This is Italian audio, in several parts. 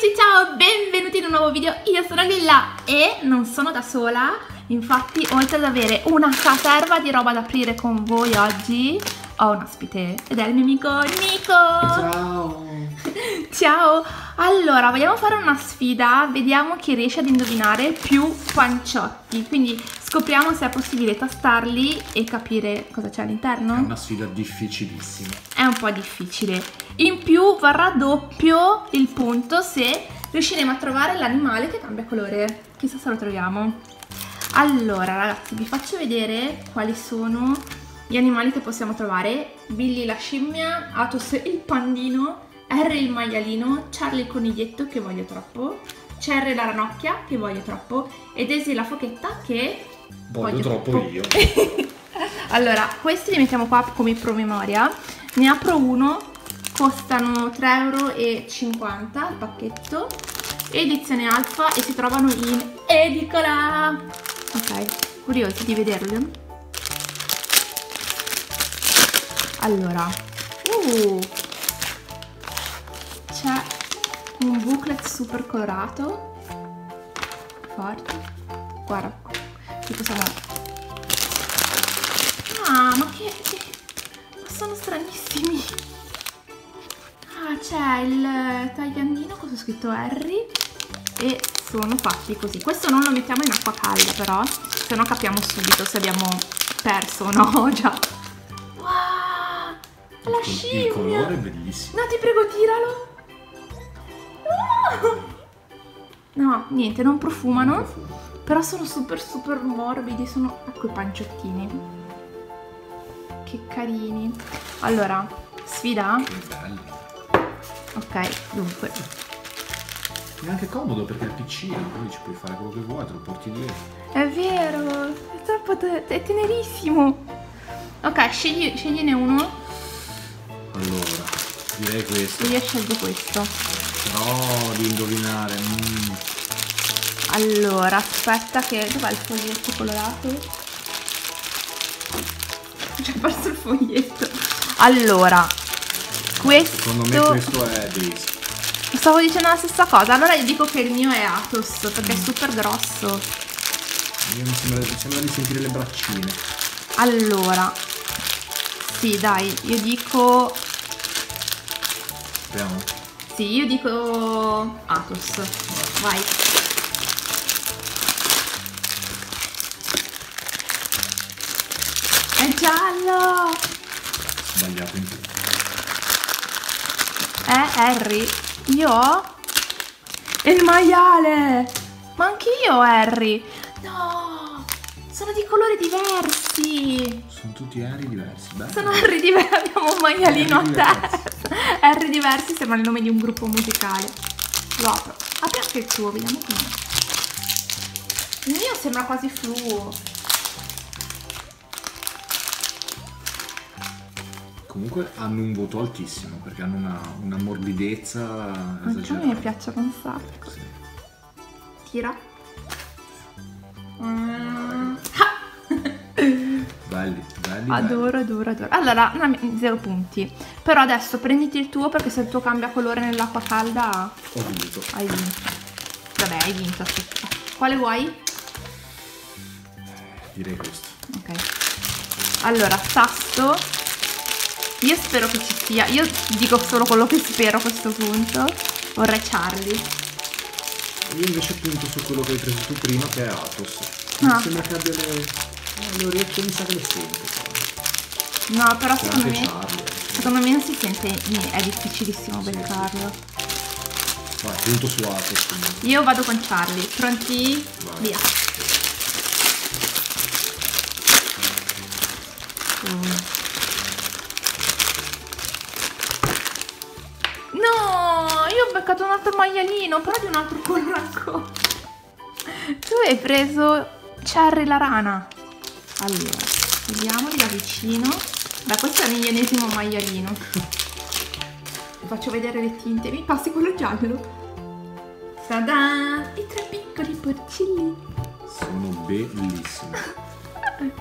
amici, ciao, benvenuti in un nuovo video, io sono Lilla e non sono da sola, infatti oltre ad avere una caterva di roba da aprire con voi oggi, ho un ospite ed è il mio amico Nico! Ciao! Ciao! Allora, vogliamo fare una sfida, vediamo chi riesce ad indovinare più panciotti, quindi scopriamo se è possibile tastarli e capire cosa c'è È all'interno. una sfida difficilissima. È un po' difficile. In più varrà doppio il punto se riusciremo a trovare l'animale che cambia colore. Chissà se lo troviamo. Allora, ragazzi, vi faccio vedere quali sono gli animali che possiamo trovare. Billy la scimmia, Atos il pandino, Harry il maialino, Charlie il coniglietto che voglio troppo, Cherry la ranocchia che voglio troppo e Daisy la fochetta che Voglio troppo io. allora, questi li mettiamo qua come promemoria. Ne apro uno, costano 3,50 euro il pacchetto. Edizione alfa e si trovano in edicola. Ok, curiosi di vederli. Allora, uh, c'è un booklet super colorato. Forte. Guarda, qui possiamo Ah, ma che, che- ma sono stranissimi. Ah, c'è il tagliandino con scritto Harry e sono fatti così. Questo non lo mettiamo in acqua calda però, se no capiamo subito se abbiamo perso o no già. Wow! La Il scimmia! colore è bellissimo. No, ti prego, tiralo. No! Niente, non profumano. Non profumo. Però sono super super morbidi, sono ecco i panciottini. Che carini. Allora, sfida? Ok, dunque. È anche comodo perché è piccino, quindi ci puoi fare quello che vuoi, te lo porti dietro. È vero, è troppo è tenerissimo. Ok, scegli, scegliene uno. Allora, direi questo. Io scelgo questo. Però di indovinare. mm, Allora, aspetta che... Dov'è il foglietto colorato? Ho perso il foglietto. Allora, questo... secondo me questo è Daisy. Stavo dicendo la stessa cosa, allora io dico che il mio è Atos, perché è super grosso. Io mi sembra, mi sembra di sentire le braccine. Allora, sì dai, io dico... Speriamo. Sì, io dico Atos. Vai. È giallo! Sbagliato in tutto. È Harry. Io ho il maiale. Ma anch'io Harry. No! Sono di colori diversi. Sono tutti aerei diversi. Bello. Sono Harry diversi. Abbiamo un maialino a Harry testa. Harry diversi sembra il nome di un gruppo musicale. Lo apro. Apri anche il tuo, vediamo com'è. Il mio sembra quasi fluo. Comunque hanno un voto altissimo perché hanno una, una morbidezza Anche a me piacciono un sacco. Sì. Tira. Mm. Belli, belli, belli. Adoro, adoro, adoro. Allora, no, zero punti. Però adesso prenditi il tuo perché se il tuo cambia colore nell'acqua calda Ho vinto. hai vinto. Vabbè, hai vinto. aspetta. Quale vuoi? Direi questo. Ok. Allora, tasto. Io spero che ci sia. Io dico solo quello che spero a questo punto. Vorrei Charlie. Io invece punto su quello che hai preso tu prima che è Atos. Ah. Mi sembra che abbia le, eh, le orecchie, mi sa che le sente. poi. No, però secondo me. Charlie. Secondo me non si sente. niente, È difficilissimo Sì, beccarlo. Vai, punto su Atos. Io vado con Charlie. Pronti? Vai. Via. No, io ho beccato un altro maialino, però di un altro ancora. Tu hai preso Cherry la rana. Allora, vediamoli da vicino. Beh, questo è l'ennesimo maialino. Vi faccio vedere le tinte. Mi passi quello giallo. Tada! I tre piccoli porcilli. Sono bellissimi.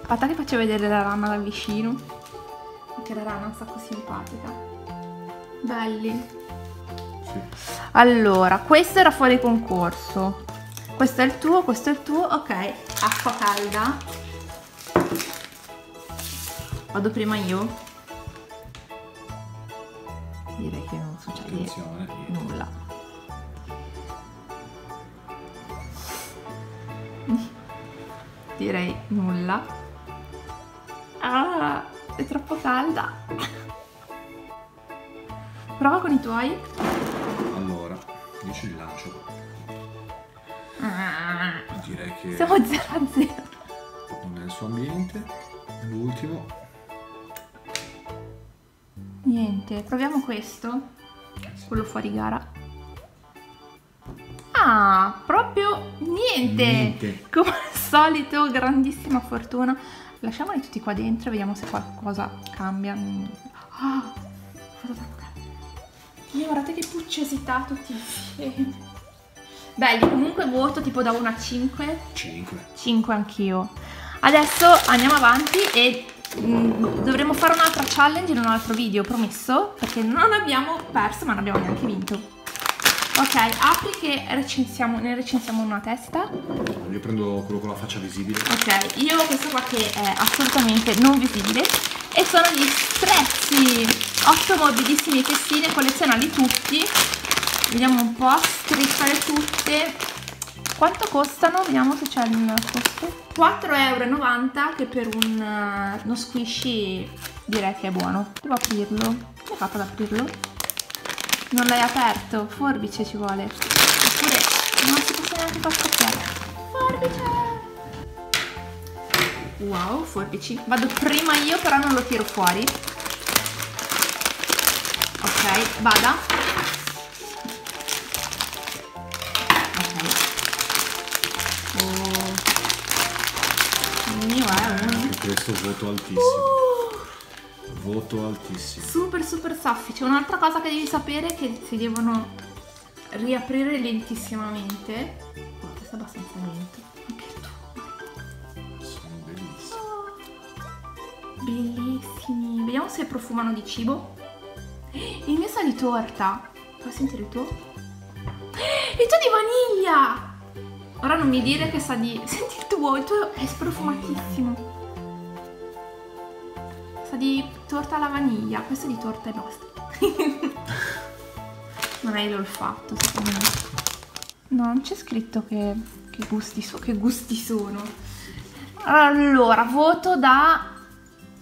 Aspetta che faccio vedere la rana da vicino. Anche la rana è un sacco simpatica. Belli. Sì. Allora, questo era fuori concorso. Questo è il tuo, questo è il tuo. Ok, acqua calda. Vado prima io. Direi che non succede Attenzione. nulla. Direi nulla. Ah, è troppo calda. Prova con i tuoi. Allora, io ci lancio. Direi che siamo 0 a 0. non è il suo ambiente. L'ultimo. Niente, proviamo questo. Quello fuori gara. Ah, proprio niente. Niente. Come al solito, grandissima fortuna. Lasciamoli tutti qua dentro vediamo se qualcosa cambia. Ah, guardate che pucciosità tutti insieme. Belli, comunque voto tipo da 1 a 5. 5. 5 anch'io. Adesso andiamo avanti e mm, dovremo fare un'altra challenge in un altro video, promesso, perché non abbiamo perso ma non abbiamo neanche vinto. Ok, apri che recensiamo, ne recensiamo una testa. Io prendo quello con la faccia visibile. Ok, io ho questo qua che è assolutamente non visibile e sono gli strezzi, 8 morbidissimi testine, collezionali tutti. Vediamo un po', strippare tutte. Quanto costano? Vediamo se c'è il costo. 4,90 euro che per un, eh, uno squishy direi che è buono. Devo aprirlo. Come fatto ad aprirlo? Non l'hai aperto? Forbice ci vuole. Oppure non si può neanche far scoppiare. Forbice! Wow, forbici. Vado prima io, però non lo tiro fuori. Ok, vada. Il mio è un... Questo voto altissimo. Uh, Voto altissimo. super super soffice. Un'altra cosa che devi sapere è che si devono riaprire lentissimamente. Oh, questo è abbastanza lento. Anche il tuo. Sono bellissimi. Bellissimi. Vediamo se profumano di cibo. Il mio sa di torta. Puoi sentire il tuo? Il tuo di vaniglia! Ora non mi dire che sa di... Senti il tuo, il tuo è sprofumatissimo. Sa di torta alla vaniglia. Questo è di torta e basta. non hai l'olfatto, secondo me. No, non c'è scritto che, che gusti, so- che gusti sono. Allora, voto da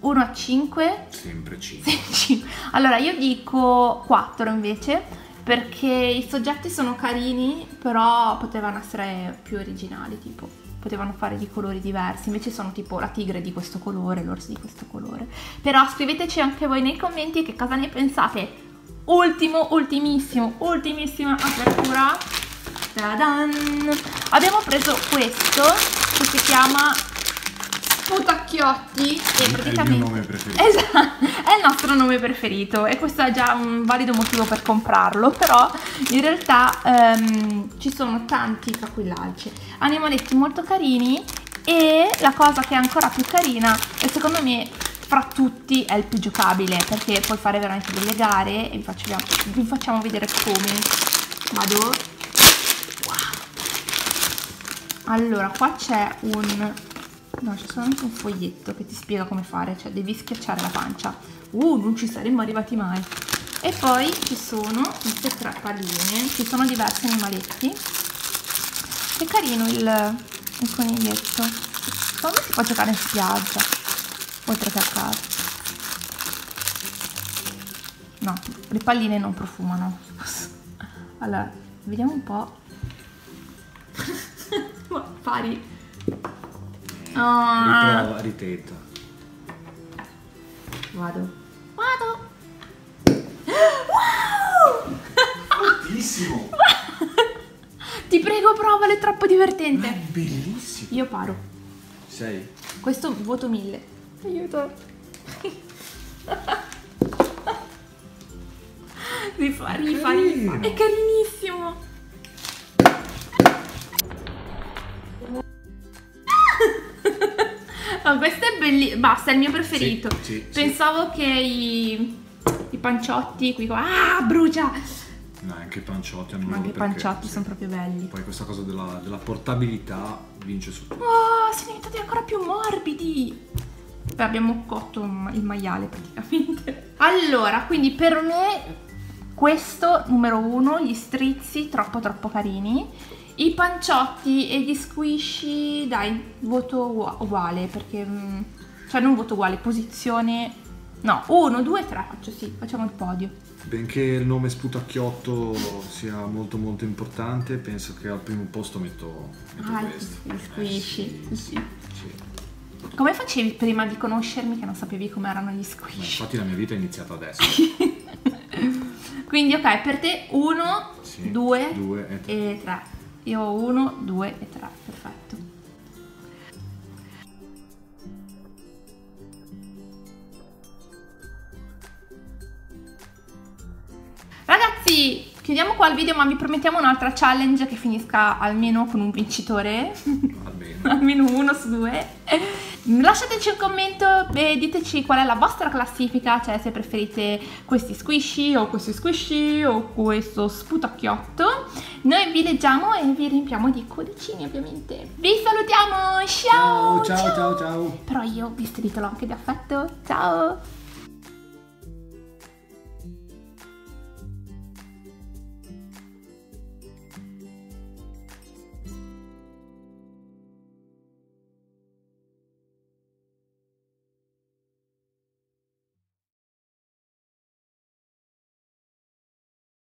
1 a 5. Sempre 5. Sì. Allora io dico 4 invece perché i soggetti sono carini però potevano essere più originali tipo potevano fare di colori diversi. Invece sono tipo la tigre di questo colore l'orso di questo colore. Però scriveteci anche voi nei commenti che cosa ne pensate. Ultimo ultimissimo ultimissima apertura. Tadan! abbiamo preso questo che si chiama Sputacchiotti. E È il praticamente mio nome preferito. Esatto, il nostro nome preferito e questo è già un valido motivo per comprarlo, però in realtà ehm, ci sono tanti caquillalci, animaletti molto carini e la cosa che è ancora più carina e secondo me fra tutti è il più giocabile perché puoi fare veramente delle gare e vi, faccio- vi facciamo vedere come. Vado. Wow. Allora, qua c'è un No, c'è solamente un foglietto che ti spiega come fare, cioè devi schiacciare la pancia. Uh, non ci saremmo arrivati mai. E poi ci sono queste tre palline, ci sono diversi animaletti. Che carino il, il coniglietto. Secondo me si può giocare in spiaggia, oltre che a casa. No, le palline non profumano. Allora, vediamo un po'. Pari. Ah. Riprova, ritenta. Vado. Vado. Wow! Bellissimo! Ti prego, provalo, è troppo Ma è divertente. bellissimo! Io paro. Sei? Questo voto 1000. Aiuto. Rifà, rifà. carino. È carinissimo. No, questo è bellissimo. Basta, è il mio preferito. Sì, sì, sì. Pensavo che i, i panciotti qui. Ah, brucia! No, anche i panciotti hanno Ma anche i panciotti sì. sono proprio belli. Poi questa cosa della, della portabilità vince su tutto. Oh, sono diventati ancora più morbidi. Beh, abbiamo cotto il maiale praticamente. Allora, quindi per me questo numero uno, gli strizzi troppo troppo carini. I panciotti e gli squishy, dai, voto ugua- uguale perché... mm, Cioè non voto uguale, posizione... No, uno, due, tre faccio sì, facciamo il podio. Benché il nome sputacchiotto sia molto molto importante, penso che al primo posto metto, metto Ah, questo. gli squishy. Eh, sì, sì, sì. Come facevi prima di conoscermi che non sapevi come erano gli Ma squish? infatti la mia vita è iniziata adesso. Quindi ok, per te uno, Sì, due, due e tre. e tre. Io ho uno, due e tre, perfetto. Ragazzi, chiudiamo qua il video, ma vi promettiamo un'altra challenge che finisca almeno con un vincitore. Almeno. almeno uno su due. Lasciateci un commento e diteci qual è la vostra classifica, cioè se preferite questi squishy o questi squishy o questo sputacchiotto. Noi vi leggiamo e vi riempiamo di cuoricini ovviamente. Vi salutiamo, ciao! Ciao ciao ciao ciao. Però io vi stritolo anche di affetto, ciao!